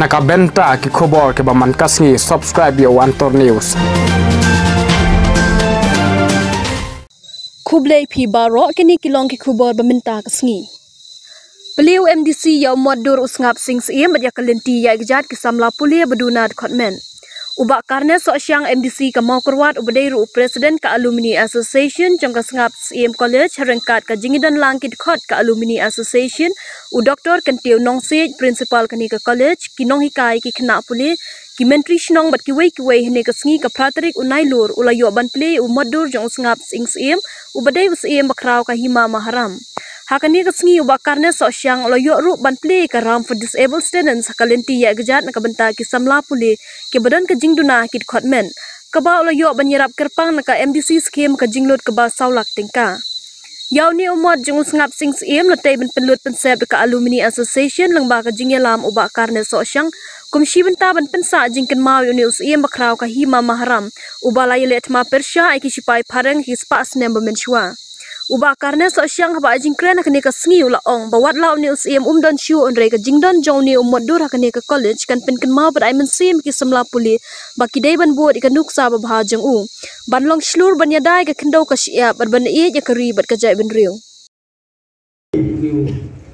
nakabenta ki khobor ke ba man kasni subscribe yo antor news kublai phi baro kini kilong ki khubor baminta kasngi Beliau MDC ya modur usngap sing siem ya kalenti ya gejat ki samla pulia beduna department. Ubak karne so syang MDC ka mau kurwat ubadai ru Presiden ka Alumni Association jong ka sngap siem college harengkat ka jingidan langkit khot ka Alumni Association u Dr. Kentiu Nong Sej principal kani ka college ki nong hikai ki khna puli ki mentri shnong bat ki wei ki wei hne ka sngi ka pratarik unai lur ulayo ban ple u modur jong sngap sing siem ubadai usiem bakraw ka hima maharam. Hakani kesengi ubak karne so syang lo yok ru ban play ke ram for disabled students hakalenti ya gejat nak benta ki samla puli ke badan ke jingduna ki kotmen. Keba lo yok ban nyerap kerpang nak MDC scheme ke jinglot keba saulak tingka. Yau ni umat jeng ngap sing sim lo tay ben pelut pensep ke alumni association lang ba ke jingyelam ubak karne so syang kumshi benta ban pensa jingken mau ni usim bakraw ka hima maharam ubalai let ma persya iki sipai pareng his pas nem. Uba karena so syang haba jing kren akne ka sngi ula ong. Bawat law ni usiem um don shu on ka jingdon jong ni umot dur akne ka college. Kan pen kan ma bar ai men sim ki samla puli. Baki dai ban bod ikan nuk sa ba bha jang u. Ban long shlur ban yadai ka kendo ka shia bar ban e ya ka ri bat ka jai ben riu.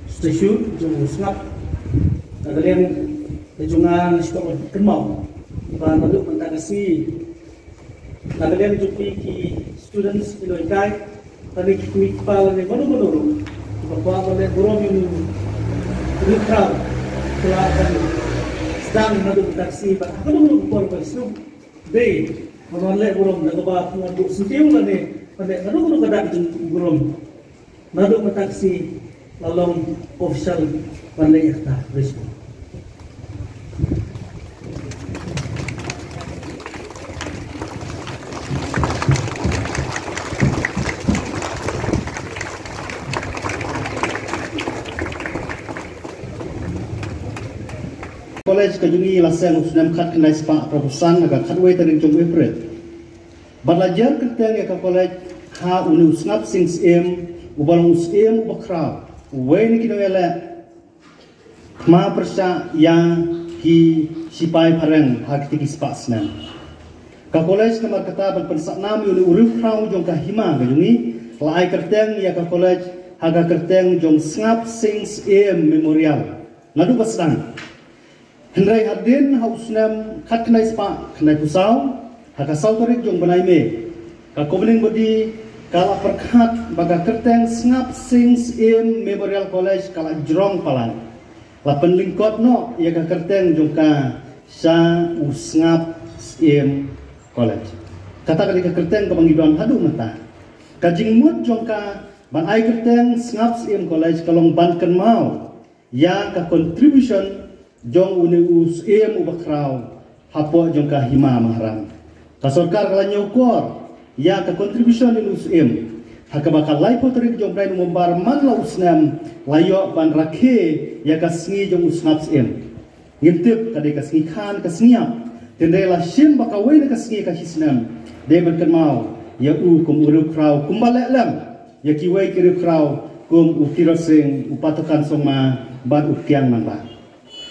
Station jong snap kadalian jungan sekolah kenmau ban maduk mentagasi kadalian jupi ki students iloikai tadi kuit pala ne manu ru bapa bale burom yung rikram kelakan sedang nadu taksi ba manu por ba su de manu le burom na ba sintiu la ne pale nadu manu kada burom nadu taksi lalong official pale yakta respond college ka jungi laseng usnam khat kanai spa proposal naga khatway taring jong april balajar kerteng ya ka college ha uni usnap sings em ubal usem ubakra way ni kino ele ma persa yang ki sipai pareng ha kitiki spa snam. Ka college kamar kata ban pensak nam uni urif krau jong ka hima ka jungi lai kerteng ya ka college haga kerteng jong snap sings em memorial. Ngadu basang Hendrai hadin hausnam kat kenai spa kenai kusau haka sau tarik jong benai me ka kobeling bodi kala perkat baga kerteng ngap sings in memorial college kala jrong palan la penlingkot no ya ka kerteng jong ka sa usngap in college kata kali ka kerteng ka bangidon hadu mata ka jingmut jong ka ban ai kerteng ngap in college kalong ban ken mau ya ka contribution jong uni us em ubakrau hapo jong ka hima mahram ka sarkar kala nyokor ya ka contribution in us em haka bakal lai potrik jong brain mombar man la usnam layo ban rakhe ya ka sngi jong usnaps em ngintip ka de ka sngi khan ka sniam tende la shim baka we ka sngi ka hisnam de ban kan mau ya u kum uru krau kumbale lam ya ki we ki krau kum ukirasing upatokan soma ban ukiang man ba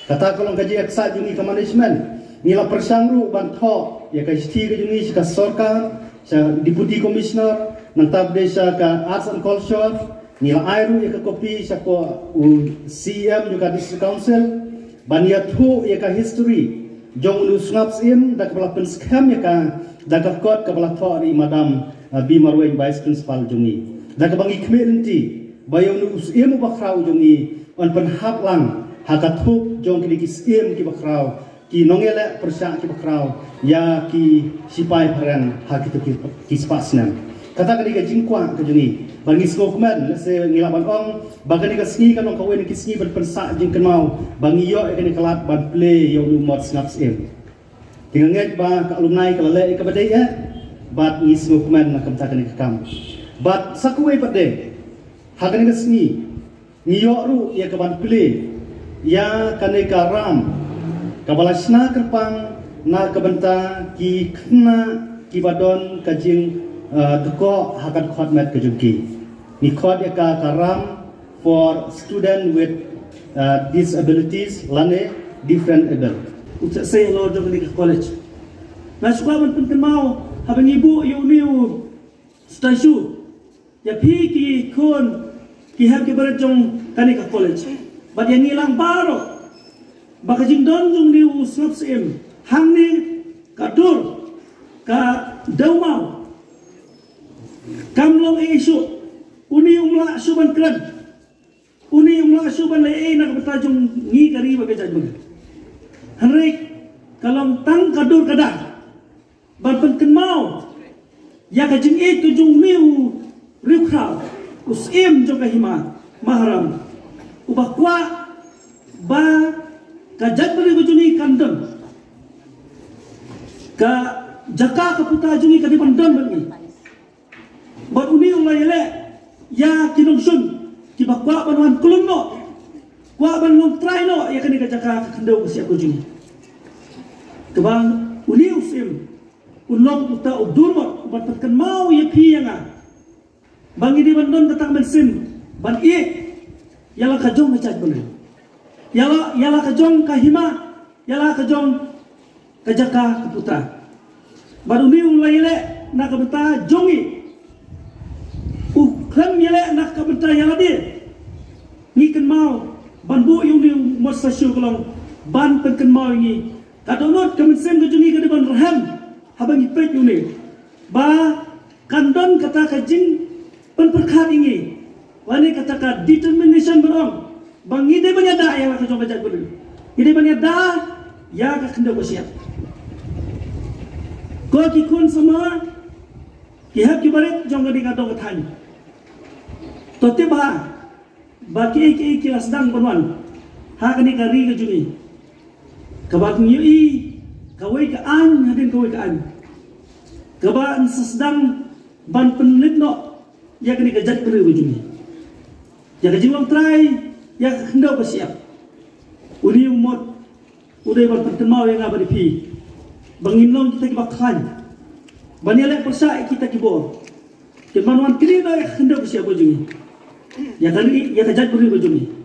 kata kalau gaji eksa jungi ke management nila persangru banto ya ka isti ke jungi ka sorka sa deputy commissioner nang tabde sa ka arts and culture nila airu ya ka kopi sa ko CM juga district council bania thu ya ka history jong lu snaps im da ka pen scam ya ka da ka kot ka bala thori madam bi marwen vice principal jungi. Da ka bangi community bayo nu im bakrau jungi on pen hap hakatuk jong kini ki siem ki bakrau ki nongele persya ki bakrau ya ki sipai paren hakitu ki ki spasnan kata kali ka jingkwa ka jungi bangi sko kumen se ngila ban bagani ka ski kan ong kawen ki ski ban jing mau bangi yo kan kelat ban play yo snap siem tinggal ba ka alumni ka lele ka badai ya bat ngi sko kumen na kamta kan ka kam. Bat sakwe pade hagani ka ru ya ka ya kane karam kabalasna kerpang na kabenta ki khna ki badon kajing deko hakat khotmet kajungki ni khot ka karam for student with uh, disabilities lane different adult. Ucap saya lo jom ke college. Nah sekolah man penting mau habang ibu yu niu stasyu. Ya pi ki kon ki hab ki barat jong kani ka college. Bat yang ngilang baro. Baka jing don jong niu snap sim. Hang ni kadur ka daumau. Kamlong isu. Uni umla suban kran. Uni umla suban le e nak betajong ngi kari bagai jajung. Henrik kalau tang kadur kadah ban pen mau ya ka jing e tu jung miu riu kha us em jong ka hima mahram uba kwa ba ka jag bari go juni kandam ka jaka ka puta juni ka di pandam bani ba uni yele ya kinong sun ki ba kwa ban kulum no kwa ya kani ka jaka ka siya ko juni kebang uni usim ulong uta udurma ban patkan mau ya piyanga bang ini ban don katang bensin ban i yala ka ka chat bani yala yala ka jong ka hima yala ka jong ka jaka ka putra ban uni ung laile na ka jongi. Ukram yele na ka beta yala di. Mau ban bu yung ni masa syu kolong ban penken mau ini kadonot kemensen ke juni ke depan raham habang ipet yuni ba kandon kata kajing pen perkat ini wani kata ka determination berong. Bang ide banyak dah yang akan coba jadi betul ide banyak dah ya ka kenda ko siap. Ko ki kun sama ki hab ki baret jong ga dinga dong thani to te ba ba ki ki ki las dang bonwan ha ka ni ka ri ga juni. Kabat niyo i kawai ka an hadin kawai ka an. Kaba an sasdang ban penlit no ya kini ka jat kiri ujungnya ya ka jiwang try ya ka hendak bersiap uli umot udah ban pentin mau yang abadi pi. Bangin long kita kibak khan banyalek persa kita kibor kemanuan kiri no ya hendak bersiap ujungnya ya kali ya ka jat kiri ujungnya